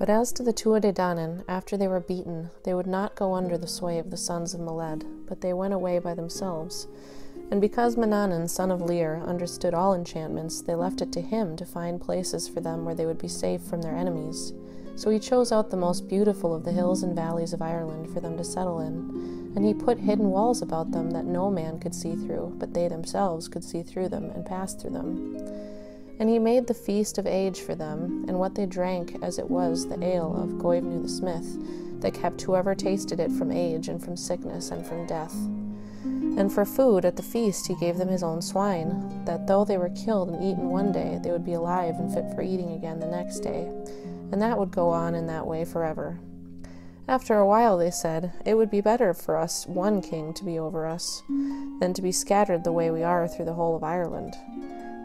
But as to the Tuatha after they were beaten, they would not go under the sway of the sons of Moled, but they went away by themselves. And because Manannan, son of Lir, understood all enchantments, they left it to him to find places for them where they would be safe from their enemies. So he chose out the most beautiful of the hills and valleys of Ireland for them to settle in, and he put hidden walls about them that no man could see through, but they themselves could see through them and pass through them. And he made the feast of age for them, and what they drank as it was the ale of Goibniu the smith, that kept whoever tasted it from age and from sickness and from death. And for food at the feast he gave them his own swine, that though they were killed and eaten one day, they would be alive and fit for eating again the next day. And that would go on in that way forever. After a while, they said, it would be better for us one king to be over us, than to be scattered the way we are through the whole of Ireland.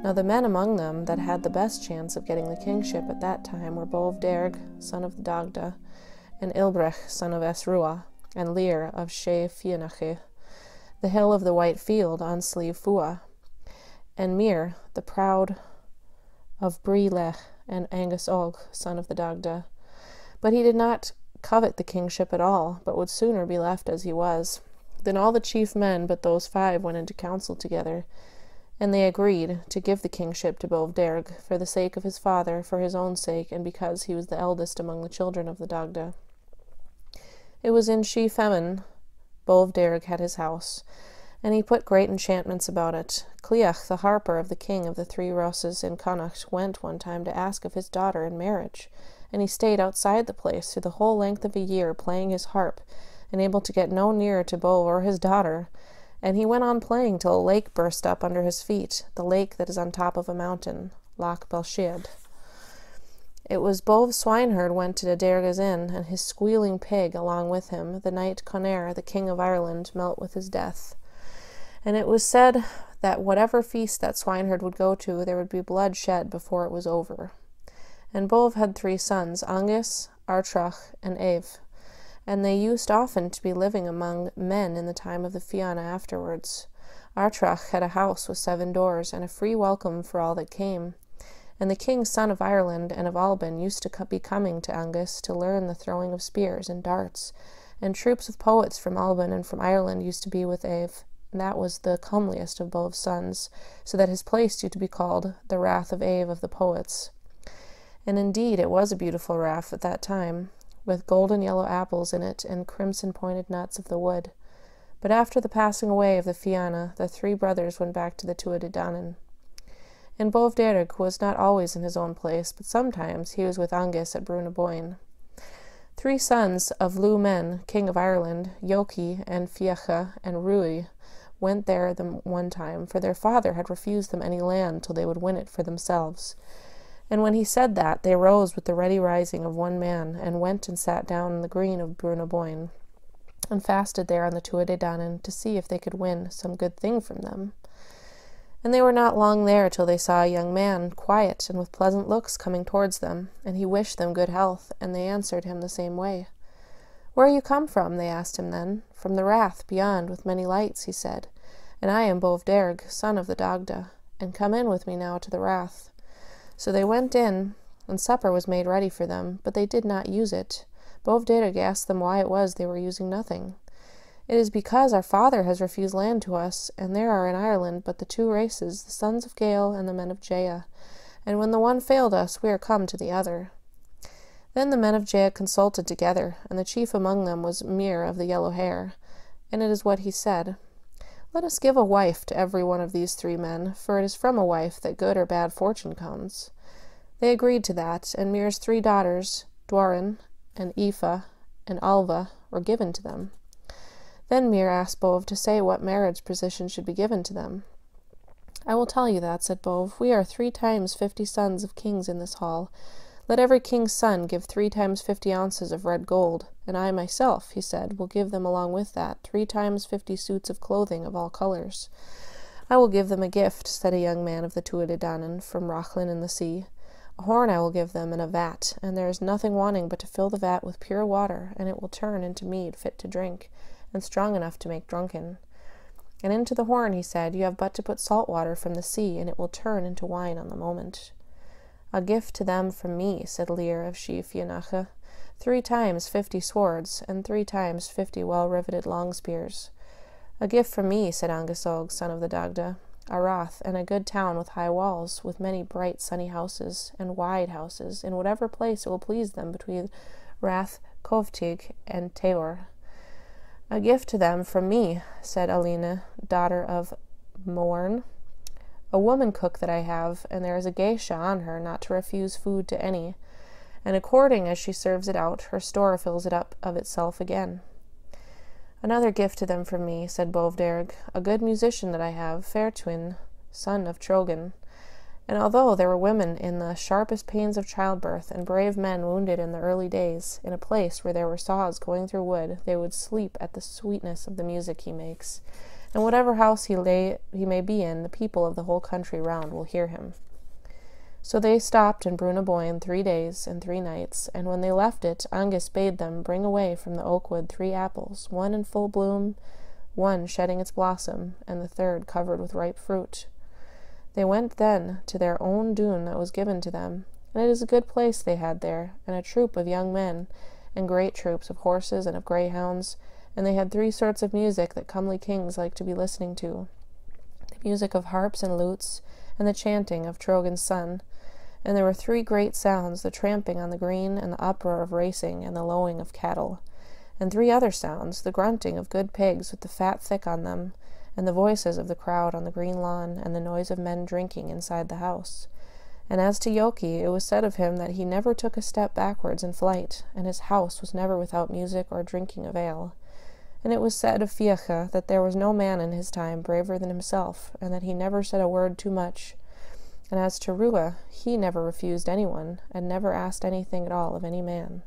Now the men among them that had the best chance of getting the kingship at that time were Bodb Dearg, son of the Dagda, and Ilbrech, son of Esrua, and Lir of Sidhe Fianache, the hill of the white field on Slieve Fua, and Mir, the proud of Brilech, and Angus Og, son of the Dagda. But he did not covet the kingship at all, but would sooner be left as he was. Then all the chief men but those five went into council together, and they agreed to give the kingship to Bodb Dearg, for the sake of his father, for his own sake, and because he was the eldest among the children of the Dagda. It was in Sidhe Femin Bodb Dearg had his house, and he put great enchantments about it. Cliach, the harper of the king of the three Rosses in Connacht, went one time to ask of his daughter in marriage, and he stayed outside the place through the whole length of a year playing his harp, and able to get no nearer to Bodb or his daughter, and he went on playing till a lake burst up under his feet, the lake that is on top of a mountain, Loch Belshid. It was Bodb's swineherd went to Derga's inn, and his squealing pig along with him, the knight Conaire, the king of Ireland, melt with his death. And it was said that whatever feast that swineherd would go to, there would be blood shed before it was over. And Bodb had three sons, Angus, Artrach, and Ave and they used often to be living among men in the time of the Fianna afterwards. Artrach had a house with seven doors, and a free welcome for all that came. And the king's son of Ireland and of Alban used to be coming to Angus to learn the throwing of spears and darts, and troops of poets from Alban and from Ireland used to be with Ave. And that was the comeliest of Bodb's sons, so that his place used to be called the Rath of Ave of the poets. And indeed it was a beautiful rath at that time, with golden yellow apples in it and crimson pointed nuts of the wood. But after the passing away of the Fianna, the three brothers went back to the Tuatha Danann. And Bodb Dearg was not always in his own place, but sometimes he was with Angus at Brunaboyne. Three sons of Lu Men, king of Ireland, Yoki and Fiacha and Rui, went there the one time, for their father had refused them any land till they would win it for themselves. And when he said that, they rose with the ready rising of one man, and went and sat down in the green of Brunaboyne, and fasted there on the Tuatha Danann to see if they could win some good thing from them. And they were not long there till they saw a young man, quiet and with pleasant looks, coming towards them, and he wished them good health, and they answered him the same way. Where are you come from? they asked him then. From the Rath beyond, with many lights, he said. And I am Bodb Dearg, son of the Dagda, and come in with me now to the Rath. So they went in, and supper was made ready for them, but they did not use it. Bodb Dearg asked them why it was they were using nothing. It is because our father has refused land to us, and there are in Ireland but the two races, the sons of Gael and the men of Dea. And when the one failed us, we are come to the other. Then the men of Dea consulted together, and the chief among them was Mir of the yellow hair. And it is what he said let us give a wife to every one of these three men, for it is from a wife that good or bad fortune comes. They agreed to that, and Mir's three daughters, Dwarin and Aoife and Alva, were given to them. Then Mir asked Bodb to say what marriage position should be given to them. I will tell you that, said Bodb. We are three times fifty sons of kings in this hall, let every king's son give three times fifty ounces of red gold, and I myself, he said, will give them along with that three times fifty suits of clothing of all colors. I will give them a gift, said a young man of the Tuatha Danann from Rochlin in the sea. A horn I will give them, and a vat, and there is nothing wanting but to fill the vat with pure water, and it will turn into mead fit to drink, and strong enough to make drunken. And into the horn, he said, you have but to put salt water from the sea, and it will turn into wine on the moment. A gift to them from me, said Lir of Yenacha. Three times fifty swords, and three times fifty well riveted long spears. A gift from me, said Angus Og, son of the Dagda. A rath, and a good town with high walls, with many bright sunny houses, and wide houses, in whatever place it will please them between Rath Kovtig and Teor. A gift to them from me, said Alina, daughter of Morn, a woman cook that I have, and there is a geisha on her not to refuse food to any, and according as she serves it out, her store fills it up of itself again. Another gift to them from me, said Bodb Dearg, a good musician that I have, Fairtwin, son of Trogan. And although there were women in the sharpest pains of childbirth, and brave men wounded in the early days, in a place where there were saws going through wood, they would sleep at the sweetness of the music he makes. And whatever house he lay he may be in, the people of the whole country round will hear him. So they stopped in Brunaboyne three days and three nights, and when they left it, Angus bade them bring away from the oak wood three apples, one in full bloom, one shedding its blossom, and the third covered with ripe fruit. They went then to their own dune that was given to them, and it is a good place they had there, and a troop of young men, and great troops of horses and of greyhounds, and they had three sorts of music that comely kings like to be listening to the music of harps and lutes, and the chanting of Trogan's son, and there were three great sounds the tramping on the green, and the uproar of racing, and the lowing of cattle. And three other sounds the grunting of good pigs with the fat thick on them, and the voices of the crowd on the green lawn, and the noise of men drinking inside the house. And as to Yoki, it was said of him that he never took a step backwards in flight, and his house was never without music or drinking of ale. And it was said of Fiacha that there was no man in his time braver than himself, and that he never said a word too much, and as to Rua, he never refused anyone, and never asked anything at all of any man.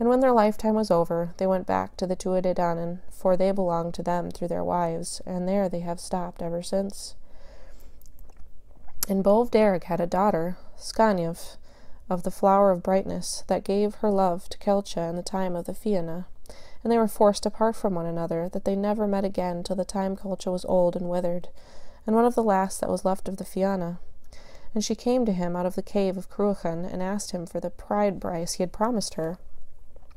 And when their lifetime was over, they went back to the Danann, for they belonged to them through their wives, and there they have stopped ever since. And Bodb Dearg had a daughter, Skanyev, of the flower of brightness, that gave her love to Kelcha in the time of the Fianna, and they were forced apart from one another, that they never met again till the time Kelcha was old and withered, and one of the last that was left of the Fianna. And she came to him out of the cave of Cruachan, and asked him for the pride price he had promised her,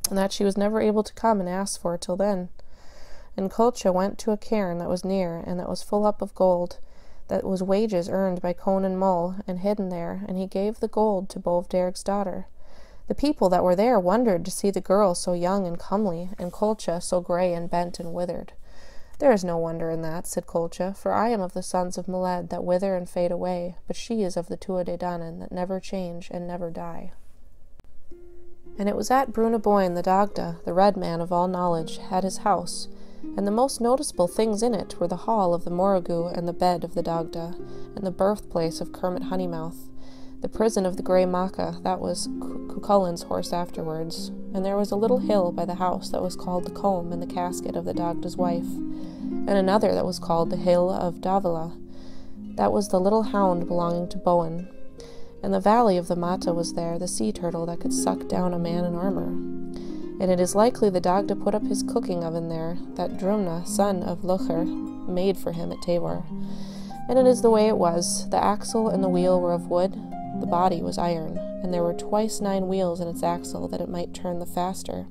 and that she was never able to come and ask for till then. And Culcha went to a cairn that was near, and that was full up of gold, that was wages earned by Conan Mull, and hidden there, and he gave the gold to Bodb Dearg's daughter. The people that were there wondered to see the girl so young and comely, and Culcha so grey and bent and withered. There is no wonder in that, said Colcha, for I am of the sons of Maled that wither and fade away, but she is of the Tuatha Dé Danann that never change and never die. And it was at Brunaboyne the Dagda, the red man of all knowledge, had his house, and the most noticeable things in it were the hall of the Morrigu and the bed of the Dagda, and the birthplace of Cermait Honeymouth, the prison of the Grey Macha, that was Cuchulain's horse afterwards, and there was a little hill by the house that was called the comb and the casket of the Dagda's wife, and another that was called the hill of Davila. That was the little hound belonging to Bowen. And the valley of the Mata was there, the sea turtle that could suck down a man in armor. And it is likely the Dagda put up his cooking oven there, that Drumna, son of Lucher, made for him at Tabor. And it is the way it was. The axle and the wheel were of wood, the body was iron, and there were twice nine wheels in its axle that it might turn the faster.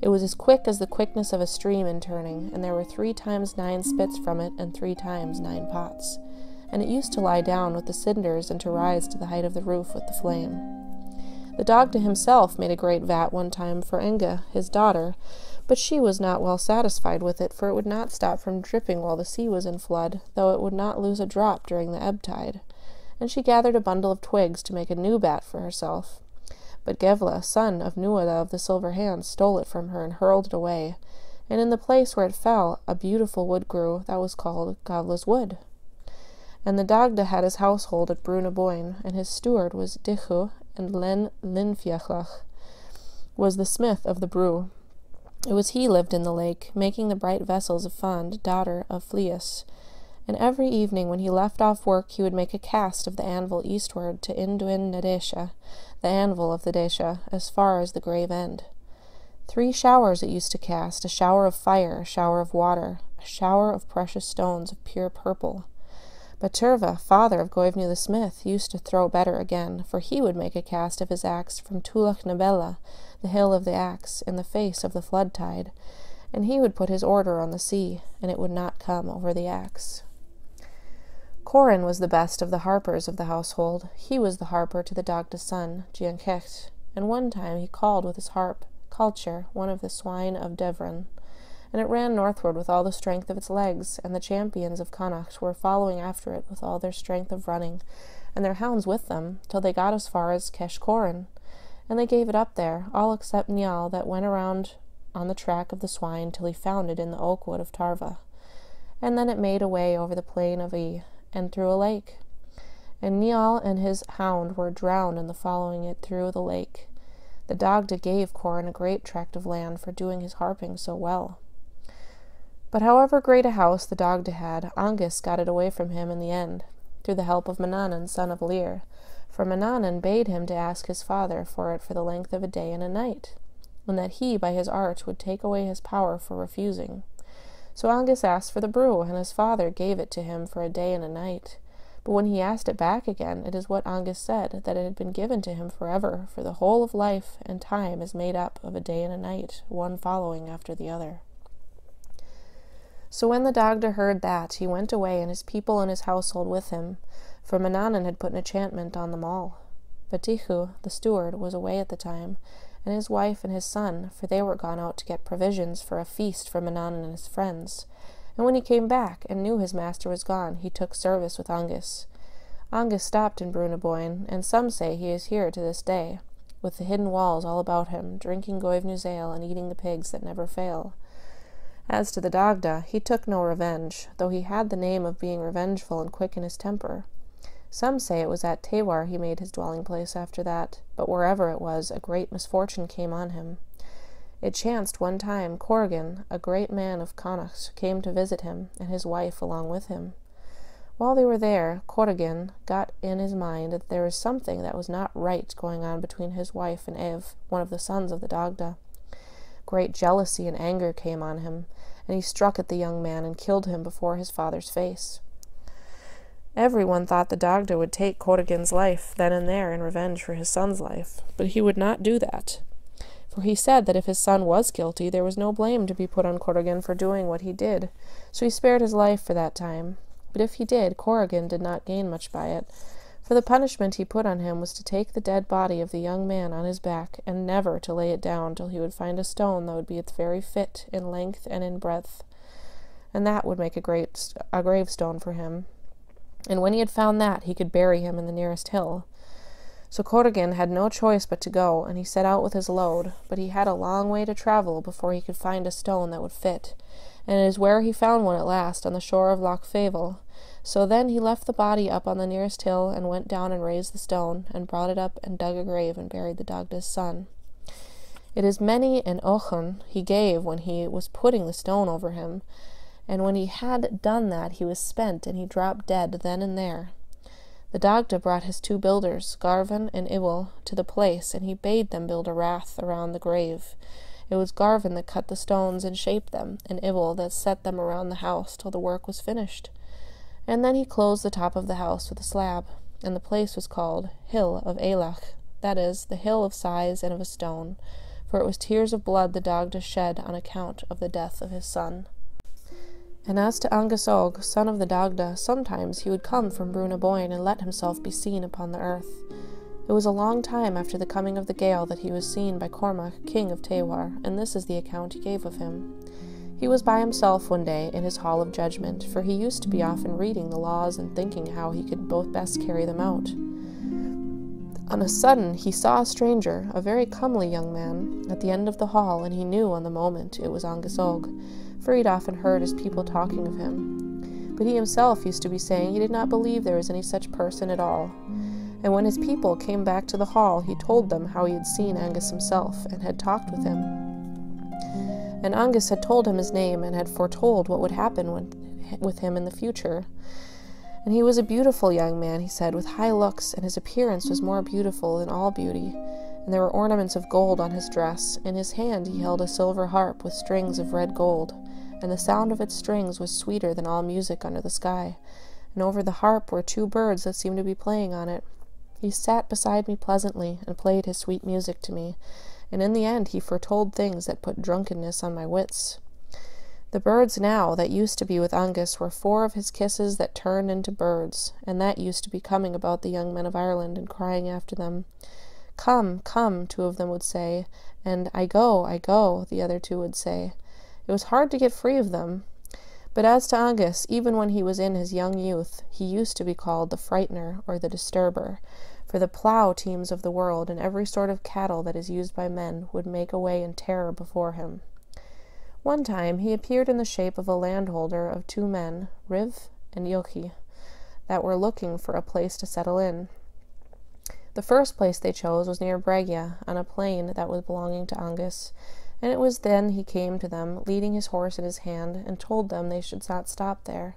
It was as quick as the quickness of a stream in turning, and there were three times nine spits from it, and three times nine pots. And it used to lie down with the cinders and to rise to the height of the roof with the flame. The Dagda himself made a great vat one time for Inga, his daughter, but she was not well satisfied with it, for it would not stop from dripping while the sea was in flood, though it would not lose a drop during the ebb tide and she gathered a bundle of twigs to make a new bat for herself. But Gevla, son of Nuada of the Silver Hands, stole it from her and hurled it away, and in the place where it fell a beautiful wood grew that was called Gavla's Wood. And the Dagda had his household at Brunaboyne, and his steward was Dichu, and Len Linfiachlach was the smith of the Brugh. It was he lived in the lake, making the bright vessels of Fand, daughter of Fleus, and every evening when he left off work he would make a cast of the anvil eastward to Induin Nadesha, the anvil of the Desha, as far as the grave end. Three showers it used to cast, a shower of fire, a shower of water, a shower of precious stones of pure purple. But Turva, father of Goibniu the smith, used to throw better again, for he would make a cast of his axe from Tulach Nabella, the hill of the axe, in the face of the flood tide, and he would put his order on the sea, and it would not come over the axe. Corin was the best of the harpers of the household. He was the harper to the Dagda's son, Giankecht, and one time he called with his harp Culture, one of the swine of Devran and it ran northward with all the strength of its legs, and the champions of Connacht were following after it with all their strength of running, and their hounds with them, till they got as far as Keshcorin. And they gave it up there, all except Niall, that went around on the track of the swine till he found it in the oak wood of Tarva. And then it made away over the plain of E, and through a lake. And Niall and his hound were drowned in the following it through the lake. The Dagda gave Corin a great tract of land for doing his harping so well. But however great a house the Dagda had, Angus got it away from him in the end, through the help of Manannan, son of Lir, for Manannan bade him to ask his father for it for the length of a day and a night, and that he by his art would take away his power for refusing. So Angus asked for the Brugh, and his father gave it to him for a day and a night. But when he asked it back again, it is what Angus said, that it had been given to him forever, for the whole of life and time is made up of a day and a night, one following after the other. So when the Dagda heard that, he went away, and his people and his household with him, for Manannan had put an enchantment on them all. But Dichu, the steward, was away at the time, and his wife and his son, for they were gone out to get provisions for a feast for Manannan and his friends. And when he came back, and knew his master was gone, he took service with Angus. Angus stopped in Brunaboyne, and some say he is here to this day, with the hidden walls all about him, drinking Goibniu's ale and eating the pigs that never fail. As to the Dagda, he took no revenge, though he had the name of being revengeful and quick in his temper. Some say it was at Tewar he made his dwelling place after that, but wherever it was, a great misfortune came on him. It chanced one time Corrigan, a great man of Connacht, came to visit him, and his wife along with him. While they were there, Corrigan got in his mind that there was something that was not right going on between his wife and Ev, one of the sons of the Dagda. Great jealousy and anger came on him, and he struck at the young man and killed him before his father's face. Everyone thought the Dagda would take Corrigan's life then and there in revenge for his son's life, but he would not do that. For he said that if his son was guilty, there was no blame to be put on Corrigan for doing what he did, so he spared his life for that time. But if he did, Corrigan did not gain much by it, for the punishment he put on him was to take the dead body of the young man on his back, and never to lay it down till he would find a stone that would be its very fit in length and in breadth, and that would make a great a gravestone for him. And when he had found that, he could bury him in the nearest hill. So Corrigan had no choice but to go, and he set out with his load, but he had a long way to travel before he could find a stone that would fit, and it is where he found one at last, on the shore of Loch Favel, so then he left the body up on the nearest hill, and went down and raised the stone, and brought it up, and dug a grave, and buried the Dagda's son. It is many an ochon he gave when he was putting the stone over him, and when he had done that he was spent, and he dropped dead then and there. The Dagda brought his two builders, Garvin and Iwil, to the place, and he bade them build a rath around the grave. It was Garvin that cut the stones and shaped them, and Iwil that set them around the house till the work was finished. And then he closed the top of the house with a slab, and the place was called Hill of Ailach, that is, the hill of sighs and of a stone, for it was tears of blood the Dagda shed on account of the death of his son. And as to Angus Og, son of the Dagda, sometimes he would come from Brunaboyne and let himself be seen upon the earth. It was a long time after the coming of the Gael that he was seen by Cormac, king of Tewar, and this is the account he gave of him. He was by himself one day in his hall of judgment, for he used to be often reading the laws and thinking how he could both best carry them out. On a sudden he saw a stranger, a very comely young man, at the end of the hall, and he knew on the moment it was Angus Og, for he had often heard his people talking of him. But he himself used to be saying he did not believe there was any such person at all. And when his people came back to the hall, he told them how he had seen Angus himself, and had talked with him and Angus had told him his name and had foretold what would happen with him in the future. And he was a beautiful young man, he said, with high looks, and his appearance was more beautiful than all beauty. And there were ornaments of gold on his dress. In his hand he held a silver harp with strings of red gold, and the sound of its strings was sweeter than all music under the sky. and over the harp were two birds that seemed to be playing on it. He sat beside me pleasantly and played his sweet music to me, and in the end he foretold things that put drunkenness on my wits. The birds now that used to be with Angus were four of his kisses that turned into birds, and that used to be coming about the young men of Ireland and crying after them. Come, come, two of them would say, and I go, I go, the other two would say. It was hard to get free of them. But as to Angus, even when he was in his young youth, he used to be called the frightener or the disturber, for the plough teams of the world and every sort of cattle that is used by men would make away in terror before him. One time he appeared in the shape of a landholder of two men, Riv and Yochi, that were looking for a place to settle in. The first place they chose was near Bregia, on a plain that was belonging to Angus, and it was then he came to them, leading his horse in his hand, and told them they should not stop there.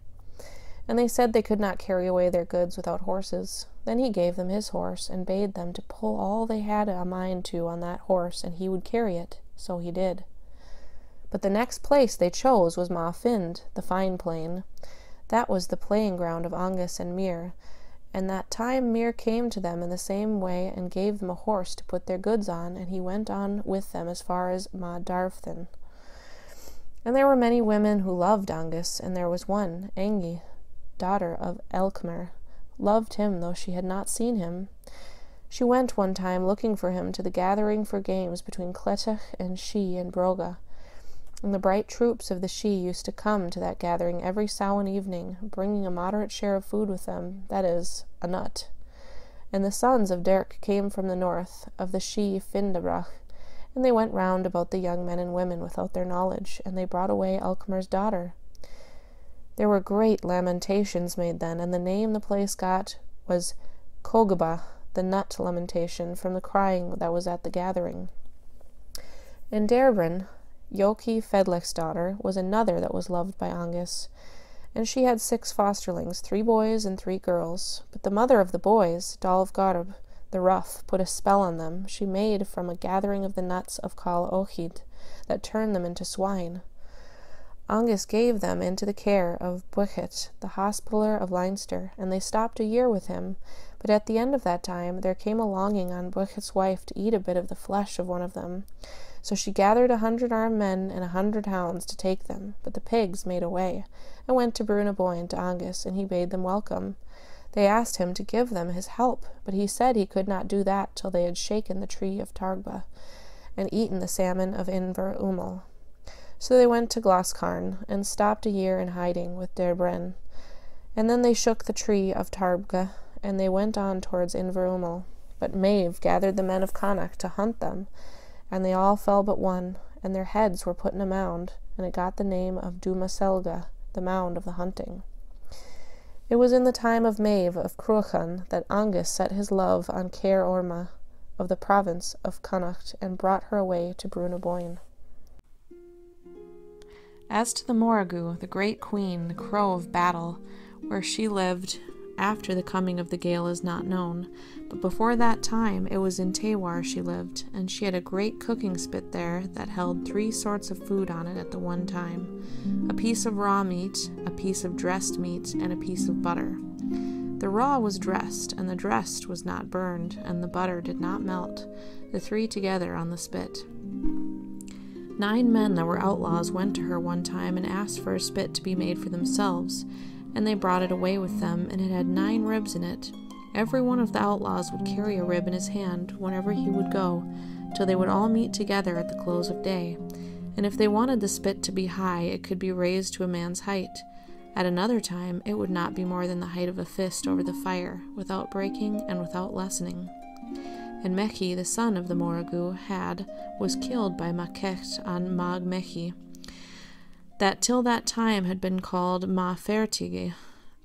And they said they could not carry away their goods without horses. Then he gave them his horse, and bade them to pull all they had a mind to on that horse, and he would carry it. So he did. But the next place they chose was Ma Find, the fine plain. That was the playing ground of Angus and Mir, and that time Mir came to them in the same way and gave them a horse to put their goods on, and he went on with them as far as Ma Darftin. And there were many women who loved Angus, and there was one, Engi, daughter of Elkmer, loved him though she had not seen him. She went one time looking for him to the gathering for games between Cletach and she and Broga, and the bright troops of the Sidhe used to come to that gathering every Samhain evening, bringing a moderate share of food with them, that is, a nut. And the sons of Derk came from the north, of the Sidhe Findabrach, and they went round about the young men and women without their knowledge, and they brought away Alkmer's daughter. There were great lamentations made then, and the name the place got was Kogaba, the nut lamentation, from the crying that was at the gathering. And Derbrin, Yoki Fedlich's daughter was another that was loved by Angus, and she had six fosterlings, three boys and three girls. But the mother of the boys, Dalv Garb, the rough, put a spell on them. She made from a gathering of the nuts of Kal Ochid that turned them into swine. Angus gave them into the care of Buchet, the hospitaller of Leinster, and they stopped a year with him. But at the end of that time there came a longing on Buchet's wife to eat a bit of the flesh of one of them. So she gathered a hundred armed men and a hundred hounds to take them, but the pigs made away, and went to Bruna Boyne to Angus, and he bade them welcome. They asked him to give them his help, but he said he could not do that till they had shaken the tree of Tarbga, and eaten the salmon of Inver Umel. So they went to Glascarn, and stopped a year in hiding with Derbren. And then they shook the tree of Tarbga, and they went on towards Inver Umel. But Maeve gathered the men of Connacht to hunt them, and they all fell but one, and their heads were put in a mound, and it got the name of Dumaselga, the mound of the hunting. It was in the time of Maeve of Cruachan that Angus set his love on Caer Orma of the province of Connacht and brought her away to Brunaboyne. As to the Morrigu, the great queen, the crow of battle, where she lived after the coming of the Gael is not known, but before that time it was in Tewar she lived, and she had a great cooking spit there that held three sorts of food on it at the one time a piece of raw meat, a piece of dressed meat, and a piece of butter. The raw was dressed, and the dressed was not burned, and the butter did not melt, the three together on the spit. Nine men that were outlaws went to her one time and asked for a spit to be made for themselves, and they brought it away with them, and it had nine ribs in it. Every one of the outlaws would carry a rib in his hand whenever he would go, till they would all meet together at the close of day. And if they wanted the spit to be high, it could be raised to a man's height. At another time, it would not be more than the height of a fist over the fire, without breaking and without lessening. And Mechi, the son of the Morrigu, had was killed by Makecht on Mag Mechi, that till that time had been called Ma Fertige.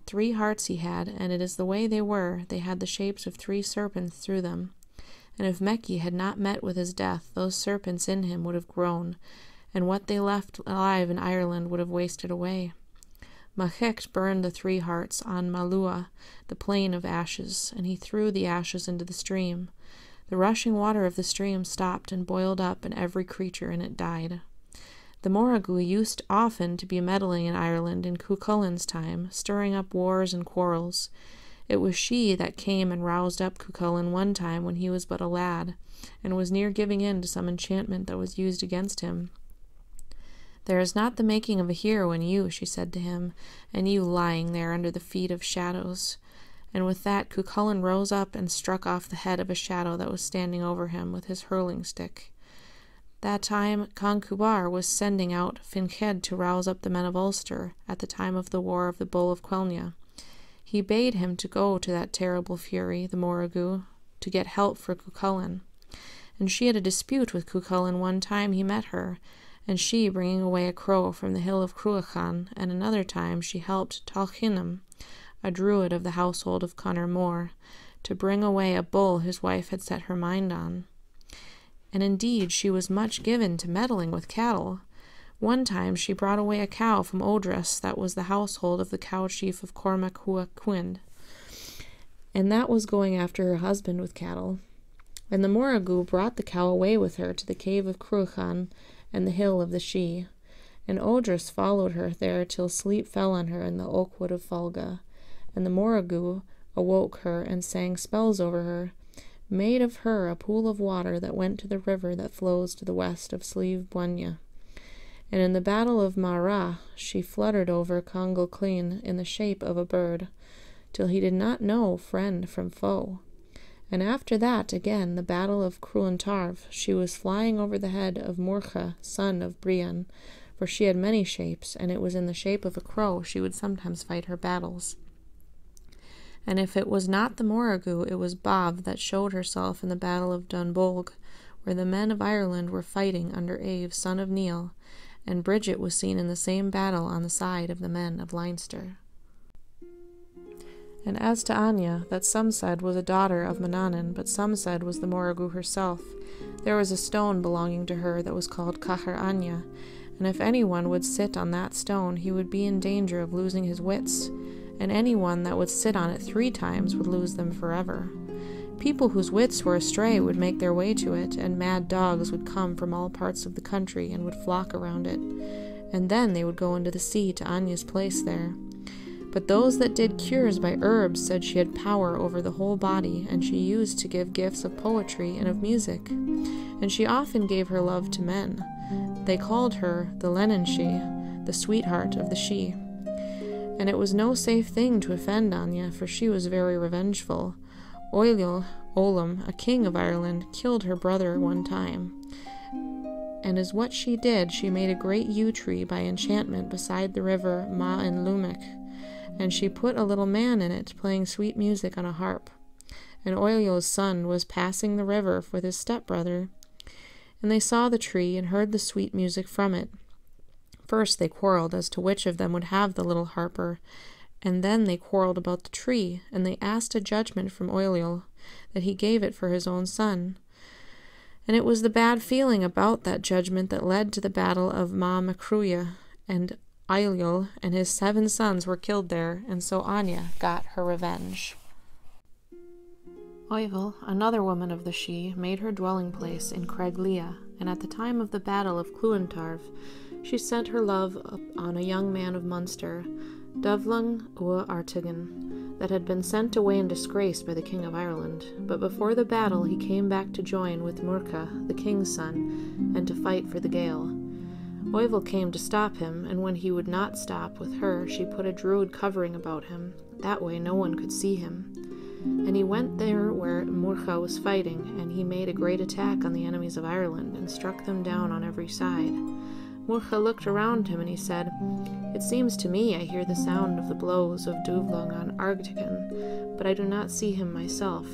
Three hearts he had, and it is the way they were, they had the shapes of three serpents through them. And if Meki had not met with his death, those serpents in him would have grown, and what they left alive in Ireland would have wasted away. Machecht burned the three hearts on Malua, the plain of ashes, and he threw the ashes into the stream. The rushing water of the stream stopped and boiled up, and every creature in it died. The Morrigu used often to be meddling in Ireland in Cuchulain's time, stirring up wars and quarrels. It was she that came and roused up Cuchulain one time when he was but a lad, and was near giving in to some enchantment that was used against him. There is not the making of a hero in you, she said to him, and you lying there under the feet of shadows. And with that Cuchulain rose up and struck off the head of a shadow that was standing over him with his hurling stick. That time Conchubar was sending out Finched to rouse up the men of Ulster at the time of the war of the Bull of Cuailgne. He bade him to go to that terrible fury, the Morrigu, to get help for Cuchulain. And she had a dispute with Cuchulain one time he met her, and she bringing away a crow from the hill of Cruachan, and another time she helped Talchinnom, a druid of the household of Conor More, to bring away a bull his wife had set her mind on and indeed she was much given to meddling with cattle. One time she brought away a cow from Odrus that was the household of the cow chief of Cormac Quind, and that was going after her husband with cattle. And the Morrigu brought the cow away with her to the cave of Cruachan and the hill of the Sidhe. And Odrus followed her there till sleep fell on her in the oak wood of Falga. And the Morrigu awoke her and sang spells over her, made of her a pool of water that went to the river that flows to the west of Slieve Buinne. And in the battle of Marah she fluttered over Congal Claen in the shape of a bird, till he did not know friend from foe. And after that, again, the battle of Cruantarv, she was flying over the head of Murcha, son of Brian, for she had many shapes, and it was in the shape of a crow she would sometimes fight her battles and if it was not the Morrigu, it was Bob that showed herself in the battle of Dunbolg, where the men of Ireland were fighting under Ave, son of Neil, and Bridget was seen in the same battle on the side of the men of Leinster. And as to Aine, that some said was a daughter of Manannán, but some said was the Morrigu herself, there was a stone belonging to her that was called Cachar Aine, and if any one would sit on that stone, he would be in danger of losing his wits and anyone that would sit on it three times would lose them forever. People whose wits were astray would make their way to it, and mad dogs would come from all parts of the country and would flock around it, and then they would go into the sea to Aine's place there. But those that did cures by herbs said she had power over the whole body, and she used to give gifts of poetry and of music. And she often gave her love to men. They called her the Lenanshee, the sweetheart of the Sidhe and it was no safe thing to offend Aine, for she was very revengeful. Oilill, Ollam, a king of Ireland, killed her brother one time. And as what she did, she made a great yew tree by enchantment beside the river Ma and Lumic, and she put a little man in it, playing sweet music on a harp. And Oilill's son was passing the river with his stepbrother, and they saw the tree and heard the sweet music from it. First they quarreled as to which of them would have the little harper, and then they quarreled about the tree, and they asked a judgment from Oilill that he gave it for his own son. And it was the bad feeling about that judgment that led to the battle of Ma Macruia, and Oilill and his seven sons were killed there, and so Aine got her revenge. Aoibhell, another woman of the Sidhe, made her dwelling place in Craiglia, and at the time of the battle of Clúintarv, she sent her love on a young man of Munster, Duvlung Ua Artigan, that had been sent away in disgrace by the King of Ireland. But before the battle he came back to join with Murcha, the king's son, and to fight for the Gael. Aoibhell came to stop him, and when he would not stop with her, she put a druid covering about him. That way no one could see him. And he went there where Murcha was fighting, and he made a great attack on the enemies of Ireland, and struck them down on every side. Murcha looked around him and he said, It seems to me I hear the sound of the blows of Duvlung on Argtigan, but I do not see him myself.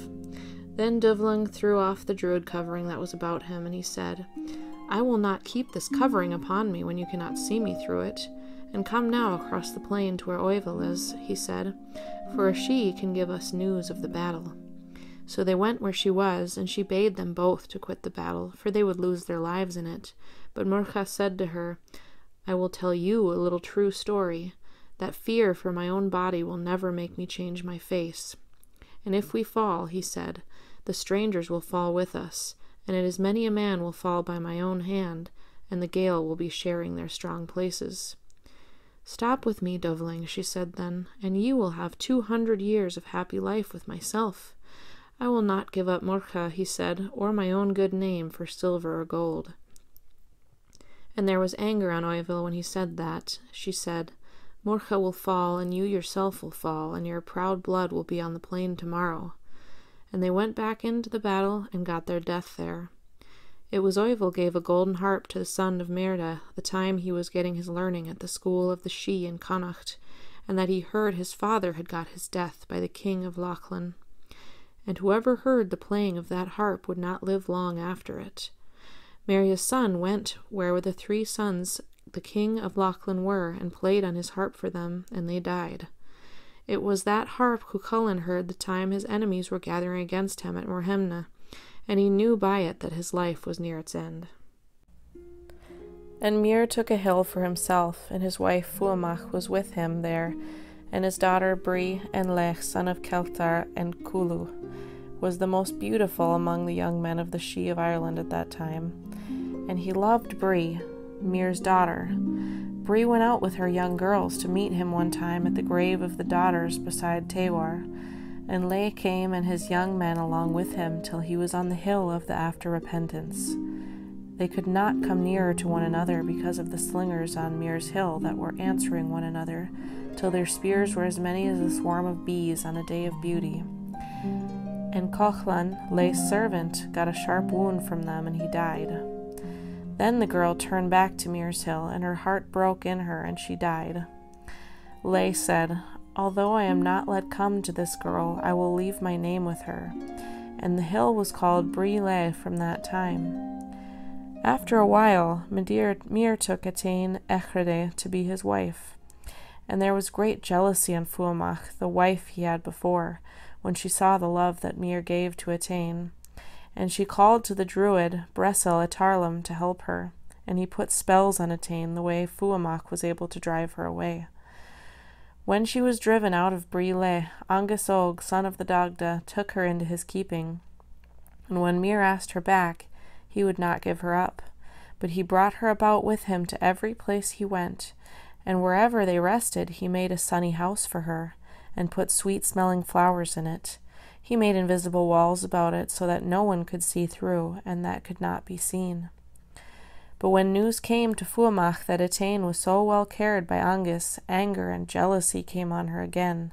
Then Duvlung threw off the druid covering that was about him, and he said, I will not keep this covering upon me when you cannot see me through it. And come now across the plain to where Aoibhell is, he said, for she can give us news of the battle. So they went where she was, and she bade them both to quit the battle, for they would lose their lives in it. But Murcha said to her, I will tell you a little true story. That fear for my own body will never make me change my face. And if we fall, he said, the strangers will fall with us, and it is many a man will fall by my own hand, and the Gael will be sharing their strong places. Stop with me, Duvlung, she said then, and you will have two hundred years of happy life with myself. I will not give up Murcha, he said, or my own good name for silver or gold. And there was anger on Aoibhell when he said that. She said, Murcha will fall, and you yourself will fall, and your proud blood will be on the plain tomorrow. And they went back into the battle and got their death there. It was Aoibhell gave a golden harp to the son of Merda the time he was getting his learning at the school of the Sidhe in Connacht, and that he heard his father had got his death by the king of Lochlin. And whoever heard the playing of that harp would not live long after it. Maria's son went where the three sons the king of Lochlin were, and played on his harp for them, and they died. It was that harp Cuchulain heard the time his enemies were gathering against him at Morhemna, and he knew by it that his life was near its end. And Muir took a hill for himself, and his wife Fuamach was with him there, and his daughter Bree and Lech, son of Celtar and Culu, was the most beautiful among the young men of the Sidhe of Ireland at that time. And he loved Bree, Muir's daughter. Bree went out with her young girls to meet him one time at the grave of the daughters beside Tewar and Lay came and his young men along with him till he was on the hill of the after repentance. They could not come nearer to one another because of the slingers on Muir's hill that were answering one another, till their spears were as many as a swarm of bees on a day of beauty. And Cochlan, Lay's servant, got a sharp wound from them, and he died. Then the girl turned back to Mears hill, and her heart broke in her, and she died. Lay said, Although I am not let come to this girl, I will leave my name with her. And the hill was called Brile from that time. After a while, Mir took Etain Echride to be his wife. And there was great jealousy on Fuamach, the wife he had before, when she saw the love that Mir gave to Etain. And she called to the druid Bresel Etarlam to help her, and he put spells on Etain the way Fuamach was able to drive her away. When she was driven out of Brile, Angus Og, son of the Dagda, took her into his keeping. And when Mir asked her back, he would not give her up. But he brought her about with him to every place he went, and wherever they rested, he made a sunny house for her, and put sweet smelling flowers in it. He made invisible walls about it so that no one could see through, and that could not be seen. But when news came to Fuamach that Etain was so well cared by Angus, anger and jealousy came on her again.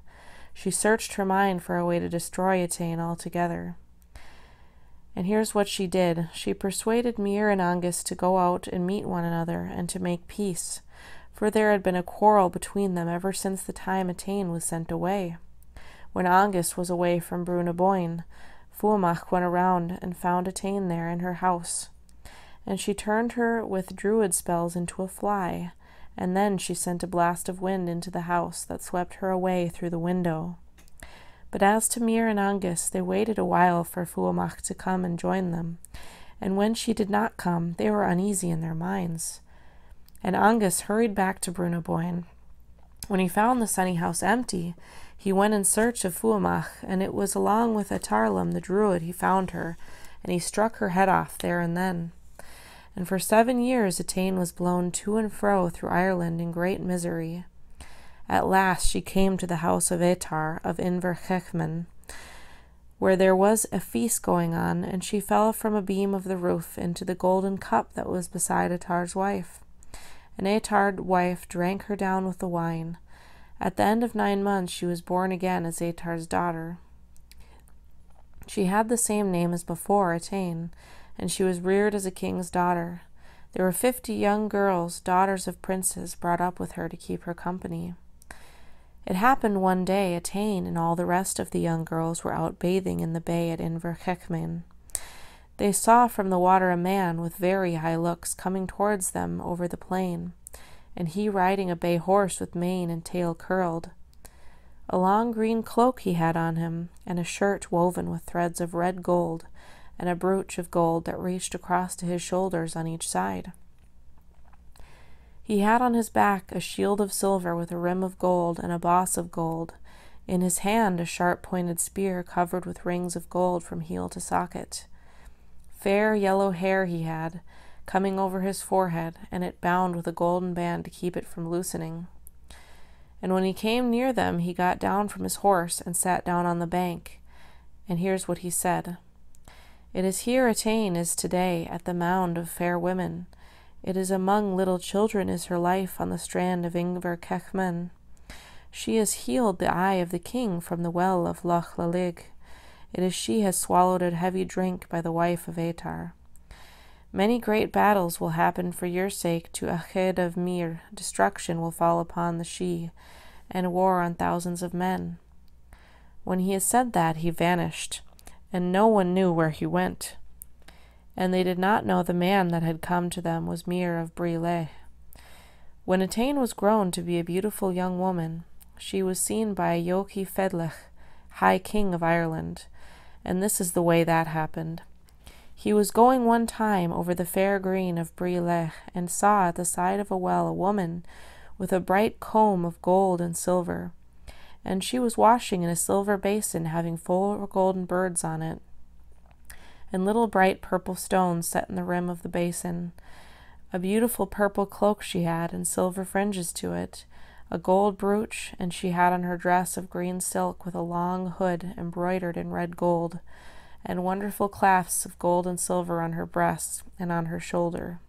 She searched her mind for a way to destroy Etain altogether. And here's what she did. She persuaded Mir and Angus to go out and meet one another and to make peace, for there had been a quarrel between them ever since the time Etain was sent away. When Angus was away from Brunaboyne, Fuamach went around and found Etain there in her house and she turned her with druid spells into a fly, and then she sent a blast of wind into the house that swept her away through the window. But as to Mir and Angus, they waited a while for Fuamach to come and join them, and when she did not come, they were uneasy in their minds. And Angus hurried back to Brunaboyne. When he found the sunny house empty, he went in search of Fuamach, and it was along with Etarlam the druid he found her, and he struck her head off there and then and for seven years Etain was blown to and fro through Ireland in great misery. At last she came to the house of Etar of Inverchechmen, where there was a feast going on, and she fell from a beam of the roof into the golden cup that was beside Etar's wife. And Etar's wife drank her down with the wine. At the end of nine months she was born again as Etar's daughter. She had the same name as before, Etain, and she was reared as a king's daughter. There were fifty young girls, daughters of princes, brought up with her to keep her company. It happened one day Etain and all the rest of the young girls were out bathing in the bay at Inverchechmen. They saw from the water a man with very high looks coming towards them over the plain, and he riding a bay horse with mane and tail curled. A long green cloak he had on him, and a shirt woven with threads of red gold, and a brooch of gold that reached across to his shoulders on each side. He had on his back a shield of silver with a rim of gold and a boss of gold, in his hand a sharp pointed spear covered with rings of gold from heel to socket. Fair yellow hair he had, coming over his forehead, and it bound with a golden band to keep it from loosening. And when he came near them, he got down from his horse and sat down on the bank. And here's what he said It is here Etain is today, at the mound of fair women. It is among little children is her life on the strand of Inverchechmen. She has healed the eye of the king from the well of Loch Lalig. It is she has swallowed a heavy drink by the wife of Etar. Many great battles will happen for your sake to Ached of Mir. Destruction will fall upon the she, and war on thousands of men. When he had said that, he vanished, and no one knew where he went. And they did not know the man that had come to them was Midhir of Bri Leith. When Etain was grown to be a beautiful young woman, she was seen by Eochaid Fedlech, High King of Ireland, and this is the way that happened. He was going one time over the fair green of Bri Leith, and saw at the side of a well a woman with a bright comb of gold and silver, and she was washing in a silver basin having four golden birds on it, and little bright purple stones set in the rim of the basin. A beautiful purple cloak she had, and silver fringes to it, a gold brooch, and she had on her dress of green silk with a long hood embroidered in red gold, and wonderful clasps of gold and silver on her breast and on her shoulder.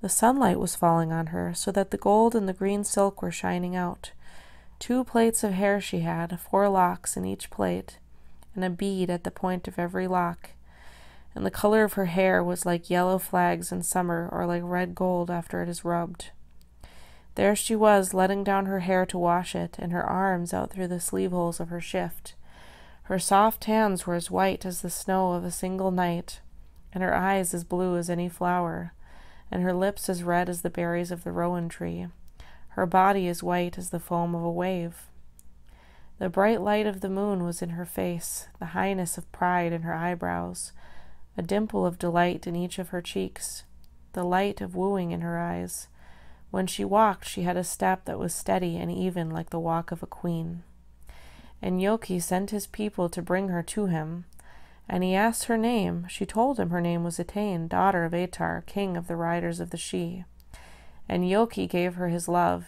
The sunlight was falling on her, so that the gold and the green silk were shining out. Two plaits of hair she had, four locks in each plait, and a bead at the point of every lock. And the color of her hair was like yellow flags in summer, or like red gold after it is rubbed. There she was, letting down her hair to wash it, and her arms out through the sleeve holes of her shift. Her soft hands were as white as the snow of a single night, and her eyes as blue as any flower, and her lips as red as the berries of the rowan tree, her body as white as the foam of a wave. The bright light of the moon was in her face, the highness of pride in her eyebrows, a dimple of delight in each of her cheeks, the light of wooing in her eyes when she walked, she had a step that was steady and even like the walk of a queen. And Eochaid sent his people to bring her to him. And he asked her name. She told him her name was Etain, daughter of Etar, king of the riders of the Sidhe. And Eochaid gave her his love.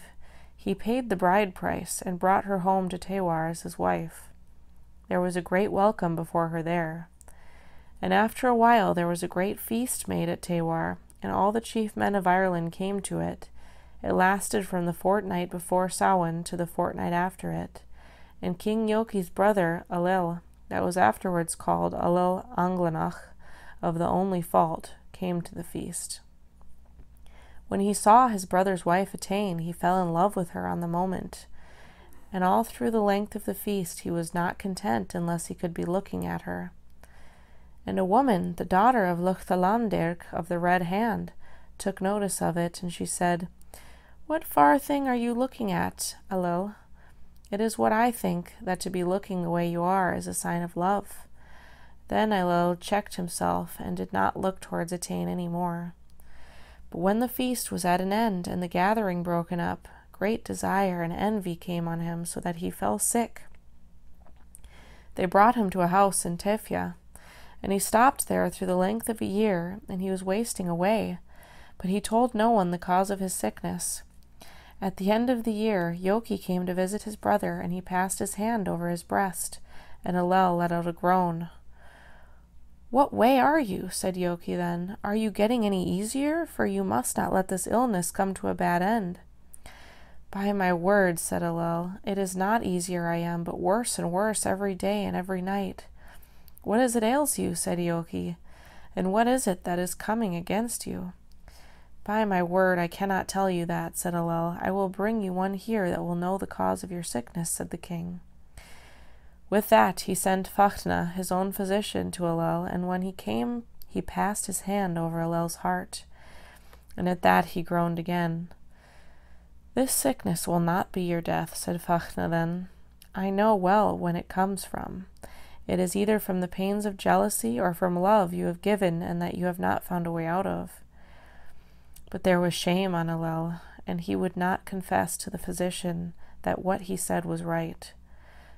He paid the bride price and brought her home to Teamhair as his wife. There was a great welcome before her there. And after a while there was a great feast made at Teamhair, and all the chief men of Ireland came to it, it lasted from the fortnight before Samhain to the fortnight after it. And King Eochaid's brother, Ailill, that was afterwards called Ailill Anglonach, of the only fault, came to the feast. When he saw his brother's wife Etain, he fell in love with her on the moment. And all through the length of the feast he was not content unless he could be looking at her. And a woman, the daughter of Luchtalanderg of the Red Hand, took notice of it, and she said, what far thing are you looking at, Ailill? It is what I think, that to be looking the way you are is a sign of love. Then Ailill checked himself and did not look towards Etain any more. But when the feast was at an end and the gathering broken up, great desire and envy came on him, so that he fell sick. They brought him to a house in Tefja, and he stopped there through the length of a year, and he was wasting away. But he told no one the cause of his sickness. At the end of the year, Eochaid came to visit his brother, and he passed his hand over his breast, and Ailill let out a groan. What way are you? said Eochaid then. Are you getting any easier? For you must not let this illness come to a bad end. By my word, said Ailill, it is not easier I am, but worse and worse every day and every night. What is it ails you? said Eochaid, and what is it that is coming against you? By my word, I cannot tell you that, said Ailill. I will bring you one here that will know the cause of your sickness, said the king. With that he sent Fachna, his own physician, to Ailill, and when he came he passed his hand over Ailill's heart, and at that he groaned again. This sickness will not be your death, said Fachna then. I know well when it comes from. It is either from the pains of jealousy or from love you have given and that you have not found a way out of. But there was shame on Ailill, and he would not confess to the physician that what he said was right.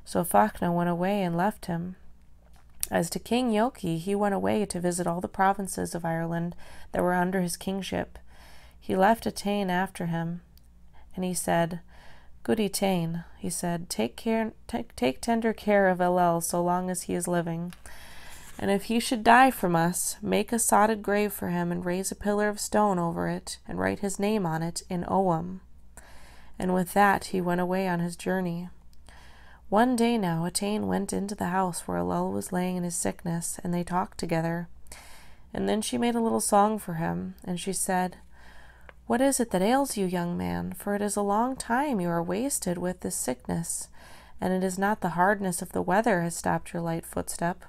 So Fachna went away and left him. As to King Eochaid, he went away to visit all the provinces of Ireland that were under his kingship. He left Etain after him, and he said, Good Etain, he said, take care, take, take tender care of Ailill so long as he is living. And if he should die from us, make a sodded grave for him, and raise a pillar of stone over it, and write his name on it in Ogham. And with that he went away on his journey. One day now, Etain went into the house where Ailill was laying in his sickness, and they talked together. And then she made a little song for him, and she said, What is it that ails you, young man? For it is a long time you are wasted with this sickness, and it is not the hardness of the weather has stopped your light footstep.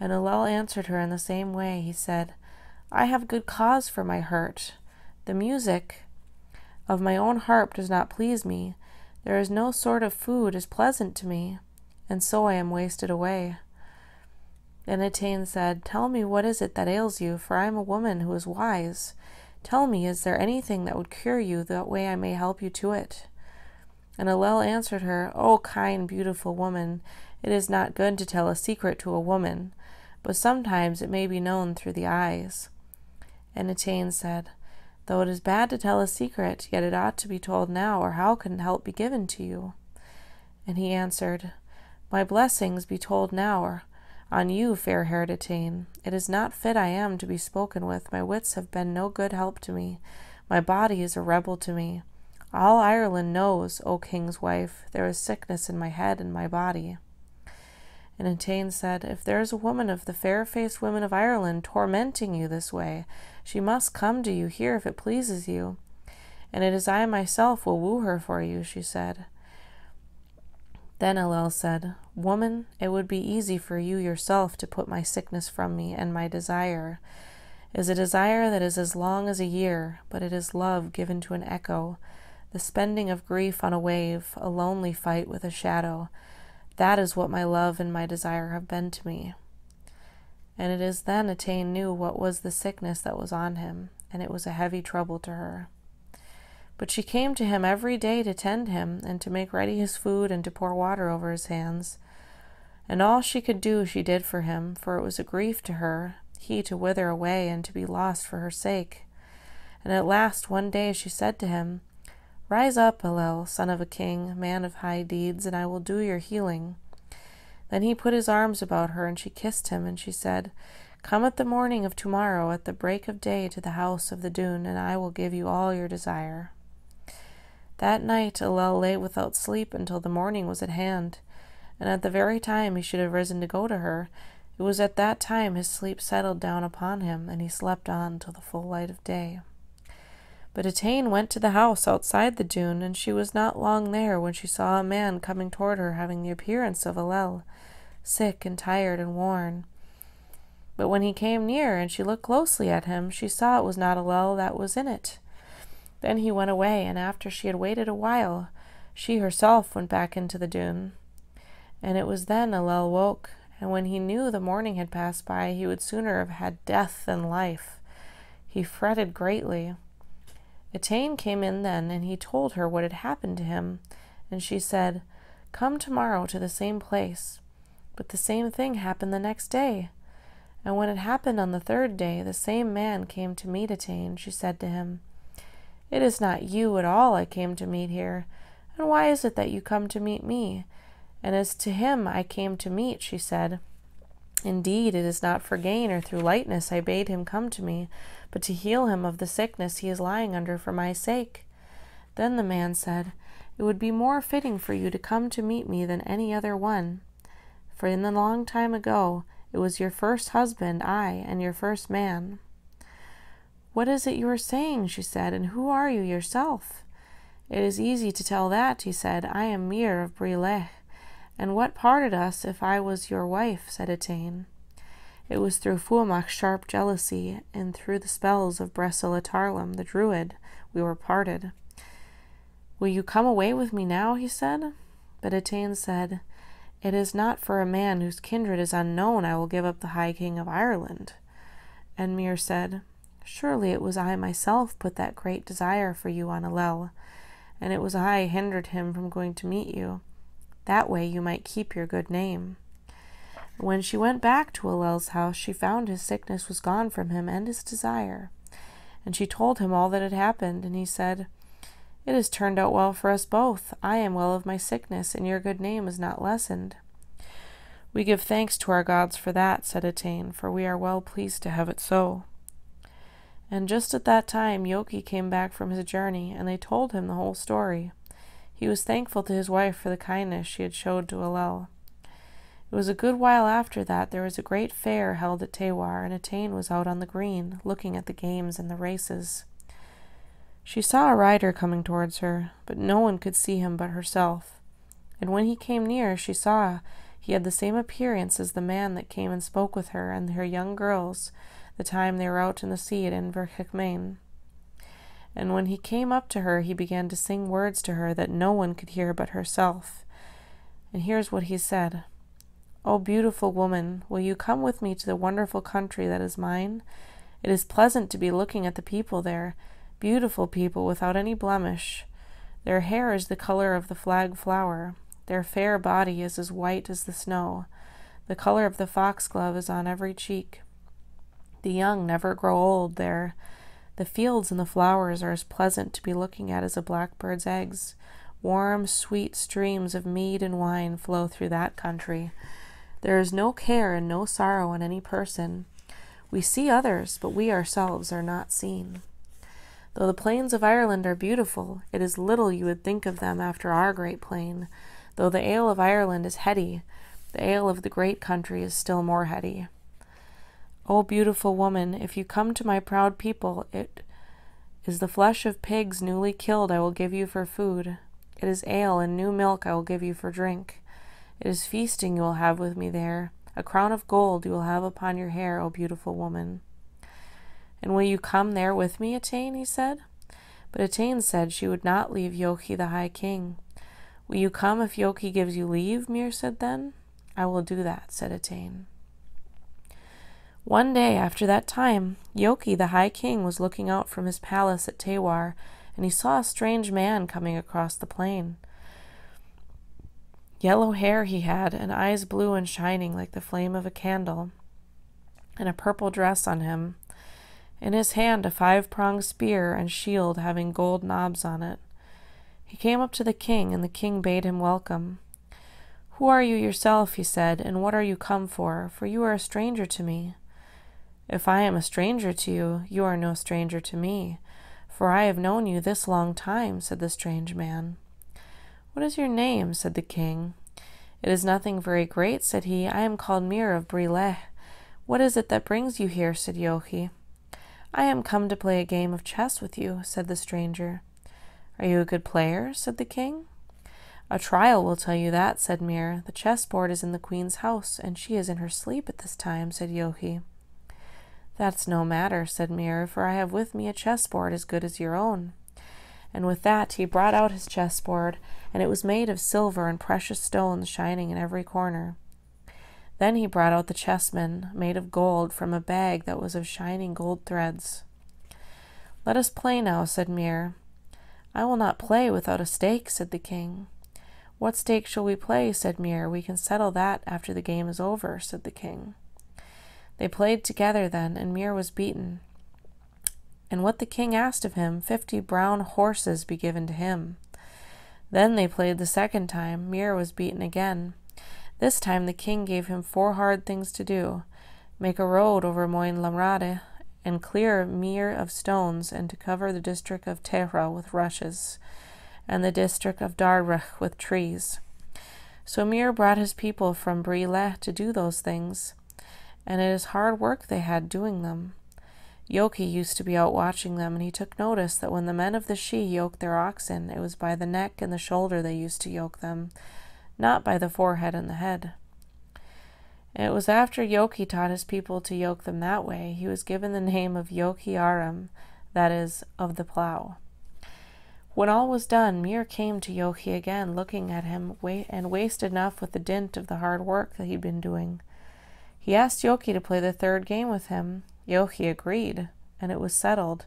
And Ailill answered her in the same way. He said, I have good cause for my hurt. The music of my own harp does not please me there is no sort of food is pleasant to me, and so I am wasted away. Then Etain said, Tell me what is it that ails you, for I am a woman who is wise. Tell me, is there anything that would cure you, that way I may help you to it? And Ailill answered her, O kind, beautiful woman, it is not good to tell a secret to a woman, but sometimes it may be known through the eyes. And Etain said, Though it is bad to tell a secret, yet it ought to be told now, or how can help be given to you? And he answered, My blessings be told now, or on you, fair haired Etain. It is not fit I am to be spoken with. My wits have been no good help to me. My body is a rebel to me. All Ireland knows, O king's wife, there is sickness in my head and my body. And Etain said, If there is a woman of the fair faced women of Ireland tormenting you this way, she must come to you here if it pleases you. And it is I myself will woo her for you, she said. Then Ailill said, Woman, it would be easy for you yourself to put my sickness from me, and my desire is a desire that is as long as a year, but it is love given to an echo, the spending of grief on a wave, a lonely fight with a shadow, that is what my love and my desire have been to me. And it is then Etain knew what was the sickness that was on him, and it was a heavy trouble to her. But she came to him every day to tend him, and to make ready his food, and to pour water over his hands. And all she could do she did for him, for it was a grief to her, he to wither away and to be lost for her sake. And at last one day she said to him, Rise up, Ailill, son of a king, man of high deeds, and I will do your healing. Then he put his arms about her, and she kissed him, and she said, Come at the morning of tomorrow, at the break of day, to the house of the Doon, and I will give you all your desire. That night Ailill lay without sleep until the morning was at hand, and at the very time he should have risen to go to her, it was at that time his sleep settled down upon him, and he slept on till the full light of day. But Etain went to the house outside the Doon, and she was not long there when she saw a man coming toward her having the appearance of Ailill, sick and tired and worn. But when he came near and she looked closely at him, she saw it was not Ailill that was in it. Then he went away, and after she had waited a while, she herself went back into the Doon. And it was then Ailill woke, and when he knew the morning had passed by, he would sooner have had death than life. He fretted greatly. Etain came in then, and he told her what had happened to him. And she said, Come tomorrow to the same place. But the same thing happened the next day. And when it happened on the third day, the same man came to meet Etain. She said to him, It is not you at all I came to meet here. And why is it that you come to meet me? And as to him I came to meet, she said, Indeed, it is not for gain or through lightness I bade him come to me, but to heal him of the sickness he is lying under for my sake. Then the man said, It would be more fitting for you to come to meet me than any other one. For in the long time ago, it was your first husband, I, and your first man. What is it you are saying? she said, and who are you yourself? It is easy to tell that, he said. I am Midhir of Bri Leith. And what parted us if I was your wife? said Etain. It was through Fuamach's sharp jealousy, and through the spells of Bresal Etarlaim, the druid, we were parted. Will you come away with me now? he said. But Etain said, It is not for a man whose kindred is unknown I will give up the High King of Ireland. And Midhir said, Surely it was I myself put that great desire for you on Ailill, and it was I hindered him from going to meet you. That way you might keep your good name. When she went back to Ailill's house, she found his sickness was gone from him and his desire. And she told him all that had happened, and he said, It has turned out well for us both. I am well of my sickness, and your good name is not lessened. We give thanks to our gods for that, said Etain, for we are well pleased to have it so. And just at that time Eochaid came back from his journey, and they told him the whole story. He was thankful to his wife for the kindness she had showed to Ailill. It was a good while after that there was a great fair held at Teamhair, and Etain was out on the green, looking at the games and the races. She saw a rider coming towards her, but no one could see him but herself. And when he came near, she saw he had the same appearance as the man that came and spoke with her and her young girls the time they were out in the sea at Inverchechmen. And when he came up to her, he began to sing words to her that no one could hear but herself. And here's what he said. O beautiful woman, will you come with me to the wonderful country that is mine? It is pleasant to be looking at the people there, beautiful people without any blemish. Their hair is the color of the flag flower. Their fair body is as white as the snow. The color of the foxglove is on every cheek. The young never grow old there. The fields and the flowers are as pleasant to be looking at as a blackbird's eggs. Warm, sweet streams of mead and wine flow through that country. There is no care and no sorrow in any person. We see others, but we ourselves are not seen. Though the plains of Ireland are beautiful, it is little you would think of them after our great plain. Though the ale of Ireland is heady, the ale of the great country is still more heady. O beautiful woman, if you come to my proud people, it is the flesh of pigs newly killed I will give you for food. It is ale and new milk I will give you for drink. It is feasting you will have with me there. A crown of gold you will have upon your hair, O beautiful woman. And will you come there with me, Etain? he said. But Etain said she would not leave Eochaid the High King. Will you come if Eochaid gives you leave? Midhir said then. I will do that, said Etain. One day after that time, Eochaid the High King was looking out from his palace at Teamhair, and he saw a strange man coming across the plain. Yellow hair he had, and eyes blue and shining like the flame of a candle, and a purple dress on him. In his hand a five pronged spear and shield having gold knobs on it. He came up to the king, and the king bade him welcome. Who are you yourself? he said, and what are you come for? For you are a stranger to me. If I am a stranger to you, you are no stranger to me, for I have known you this long time, said the strange man. What is your name? said the king. It is nothing very great, said he. I am called Midhir of Bri Leith. What is it that brings you here? said Eochaid. I am come to play a game of chess with you, said the stranger. Are you a good player? said the king. A trial will tell you that, said Midhir. The chessboard is in the queen's house, and she is in her sleep at this time, said Eochaid. That's no matter, said Midhir, for I have with me a chessboard as good as your own and with that he brought out his chessboard, and it was made of silver and precious stones shining in every corner. Then he brought out the chessmen, made of gold, from a bag that was of shining gold threads. Let us play now, said Midhir. I will not play without a stake, said the king. What stake shall we play? said Midhir. We can settle that after the game is over, said the king. They played together then, and Midhir was beaten and what the king asked of him, fifty brown horses be given to him. Then they played the second time. Midhir was beaten again. This time the king gave him four hard things to do make a road over Moin Lamraide, and clear Mir of stones, and to cover the district of Tehra with rushes, and the district of Dardrach with trees. So Midhir brought his people from Bri Leith to do those things, and it is hard work they had doing them. Eochaid used to be out watching them, and he took notice that when the men of the Sidhe yoked their oxen, it was by the neck and the shoulder they used to yoke them, not by the forehead and the head. And it was after Eochaid taught his people to yoke them that way, he was given the name of Eochaid Airem, that is, of the plow. When all was done, Midhir came to Eochaid again, looking at him, and wasted enough with the dint of the hard work that he'd been doing. He asked Eochaid to play the third game with him, Eochaid agreed, and it was settled.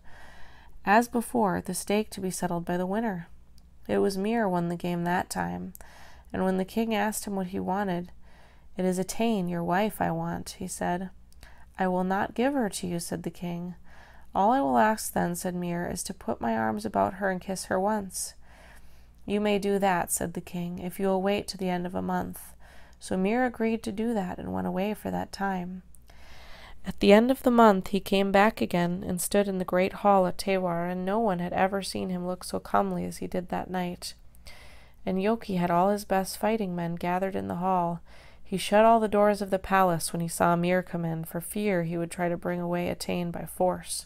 As before, the stake to be settled by the winner. It was Midhir won the game that time, and when the king asked him what he wanted, It is Etain, your wife, I want, he said. I will not give her to you, said the king. All I will ask then, said Midhir, is to put my arms about her and kiss her once. You may do that, said the king, if you will wait to the end of a month. So Midhir agreed to do that and went away for that time. At the end of the month he came back again and stood in the great hall at Teamhair, and no one had ever seen him look so comely as he did that night. And Eochaid had all his best fighting men gathered in the hall. He shut all the doors of the palace when he saw Midhir come in, for fear he would try to bring away Etain by force.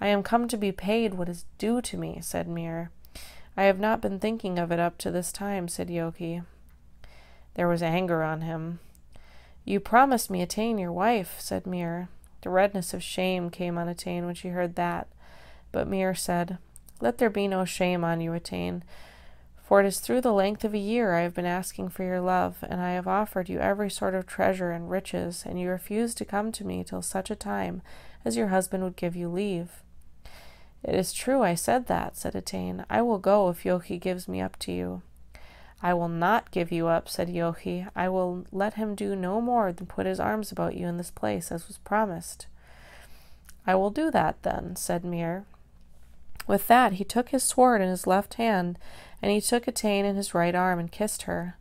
I am come to be paid what is due to me, said Midhir. I have not been thinking of it up to this time, said Eochaid. There was anger on him. You promised me Etain, your wife, said Midhir. The redness of shame came on Etain when she heard that. But Midhir said, Let there be no shame on you, Etain, for it is through the length of a year I have been asking for your love, and I have offered you every sort of treasure and riches, and you refused to come to me till such a time as your husband would give you leave. It is true I said that, said Etain. I will go if Eochaid gives me up to you. I will not give you up, said Eochaid. I will let him do no more than put his arms about you in this place, as was promised. I will do that, then, said Midhir. With that, he took his sword in his left hand, and he took Etain in his right arm and kissed her.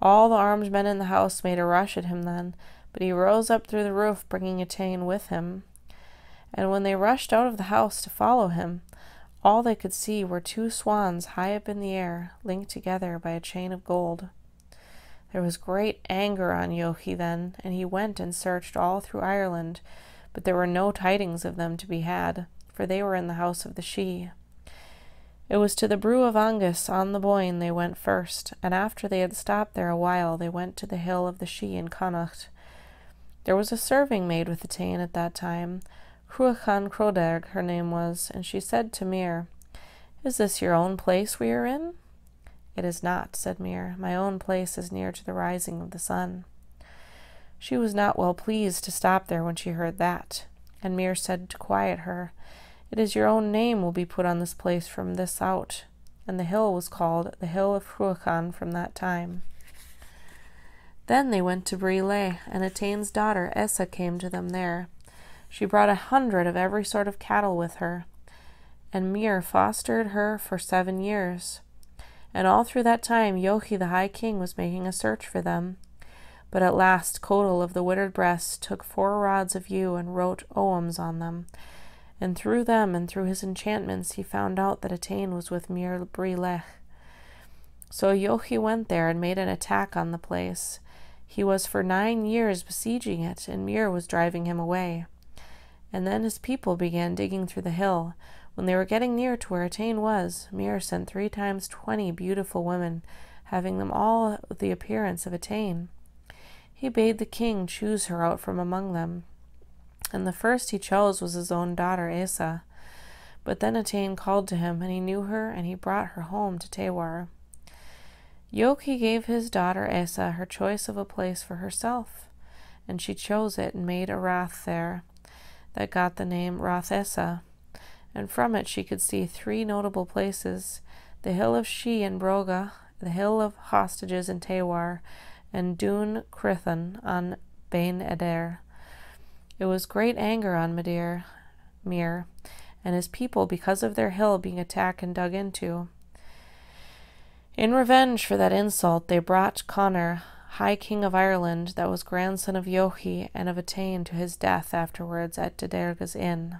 All the armed men in the house made a rush at him then, but he rose up through the roof, bringing Etain with him and when they rushed out of the house to follow him, all they could see were two swans high up in the air, linked together by a chain of gold. There was great anger on Eochaid then, and he went and searched all through Ireland, but there were no tidings of them to be had, for they were in the house of the Sidhe. It was to the Brugh of Angus on the Boyne they went first, and after they had stopped there a while, they went to the hill of the Sidhe in Connacht. There was a serving maid with the Tain at that time, Cruachan Croderg her name was, and she said to Midhir, Is this your own place we are in? It is not, said Midhir. My own place is near to the rising of the sun. She was not well pleased to stop there when she heard that, and Midhir said to quiet her, It is your own name will be put on this place from this out. And the hill was called the Hill of Cruachan from that time. Then they went to Brí and Etain's daughter Essa came to them there. She brought a hundred of every sort of cattle with her, and Midhir fostered her for seven years. And all through that time Eochaid the High King was making a search for them. But at last Codal of the Withered Breast took four rods of yew and wrote oghams on them, and through them and through his enchantments he found out that Etain was with Midhir Bri Leith. So Eochaid went there and made an attack on the place. He was for nine years besieging it, and Midhir was driving him away. And then his people began digging through the hill. When they were getting near to where Etain was, Midhir sent three times twenty beautiful women, having them all the appearance of Etain. He bade the king choose her out from among them. And the first he chose was his own daughter Essa. But then Etain called to him, and he knew her, and he brought her home to Teamhair. Eochaid gave his daughter Essa her choice of a place for herself, and she chose it and made a rath there that got the name Rath Essa, and from it she could see three notable places the hill of Sidhe in Broga, the hill of hostages in Teamhair, and Dún Cruachan on Bain Adair. It was great anger on Madir, Midhir, and his people because of their hill being attacked and dug into. In revenge for that insult, they brought Conor, High King of Ireland, that was grandson of Eochaid and of Etain to his death afterwards at Derga's Inn.